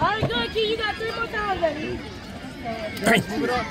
All right, good, Key. You got three more times, baby. Move it up.